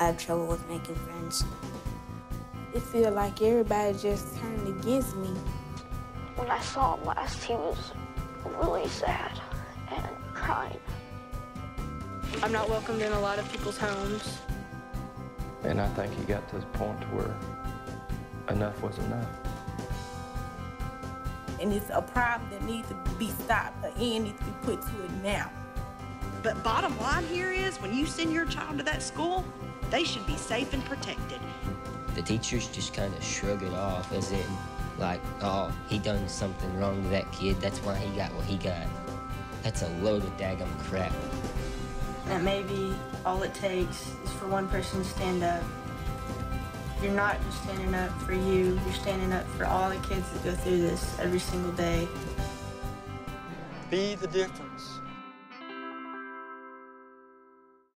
I have trouble with making friends. It feels like everybody just turned against me. When I saw him last, he was really sad and crying. I'm not welcomed in a lot of people's homes. And I think he got to the point where enough was enough. And it's a problem that needs to be stopped. An end needs to be put to it now. But bottom line here is when you send your child to that school, they should be safe and protected. The teachers just kind of shrug it off as in, like, oh, he done something wrong to that kid. That's why he got what he got. That's a load of daggum crap. That maybe all it takes is for one person to stand up. You're not just standing up for you, you're standing up for all the kids that go through this every single day. Be the difference.